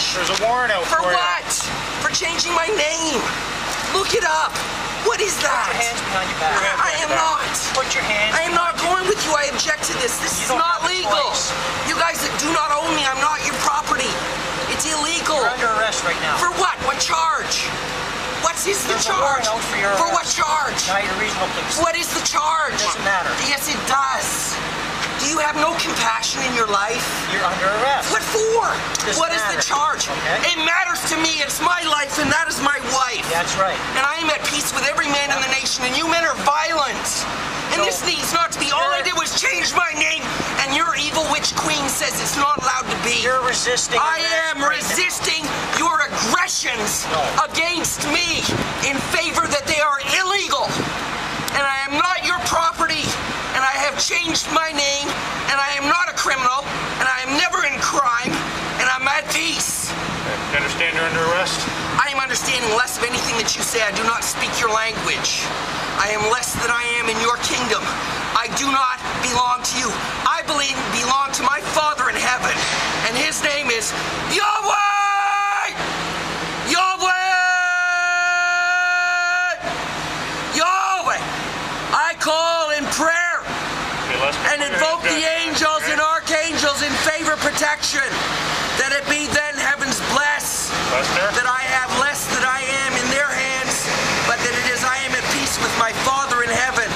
charge? There's a warrant out For for you. what? For changing my name. Look it up. What is that? Put your that? hands behind your back. I am not. Put your hands. I am not going with you. I object to this. This is You don't not have a legal. You guys that do not own me, I'm not your property. It's illegal. You're under arrest right now. For what? What charge? What's is the There's a charge? warrant out for your For what arrest. charge? Niagara Regional Police. What is the charge? It doesn't matter. Yes, it does. Do you compassion in your life? You're under arrest. What for? Doesn't What is the charge? Okay. It matters to me. It's my life, and that is my wife. That's right. And I am at peace with every man in the nation, and you men are violent. And this needs not to be. All I did was change my name, and your evil witch queen says it's not allowed to be. You're resisting. I am right now. resisting your aggressions No. against me in favor that they are illegal. And I am not your property, and I have changed my name, and I am not a criminal, and I am never in crime, and I'm at peace. You understand you're under arrest? I am understanding less of anything that you say. I do not speak your language. I am less than I am in your kingdom. I do not belong to you. I believe belong to my Father in heaven, and his name is Yahweh! Yahweh! Yahweh! I call in prayer Okay, let's and invoke the angels and archangels in favor protection. That it be then heaven's bless that I have less that I am in their hands, but that it is I am at peace with my Father in heaven.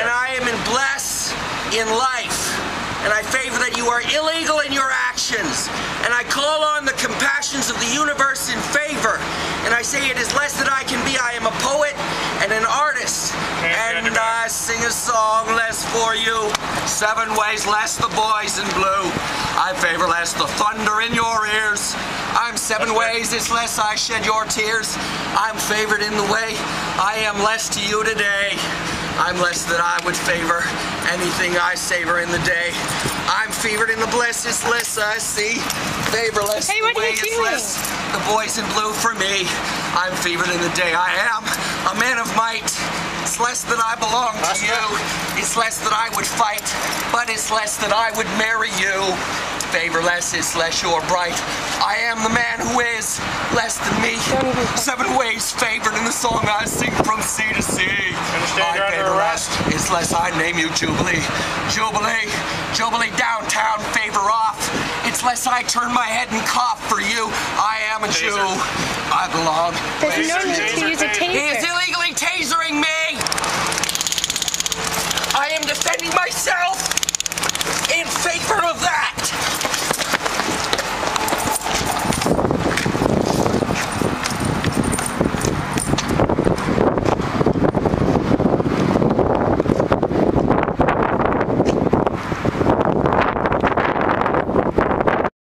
And. I am in bless in life. And I favor that you are illegal in your actions. And I call on the compassions of the universe in favor. And I say it is less that I can be. I am a poet and an artist. And I sing a song for you. Seven ways less the boys in blue. I favor less the thunder in your ears. I'm seven That's good. ways it's less I shed your tears. I'm favored in the way I am less to you today. I'm less than I would favor anything I savor in the day. I'm favored in the bliss it's less I see. Favor less Hey, the what are way you it's less. The boys in blue for me. I'm favored in the day I am a man of might. It's less that I belong to you. It's less that I would fight, but it's less that I would marry you. Favor less is less you're bright. I am the man who is less than me. Seven ways favored in the song I sing from sea to sea. Understand I you're favor arrest. less, It's less I name you Jubilee. Jubilee, Jubilee downtown, favor off. It's less I turn my head and cough for you. I am a Jew. I belong. There's no Taser, need to use a taser. he is taser.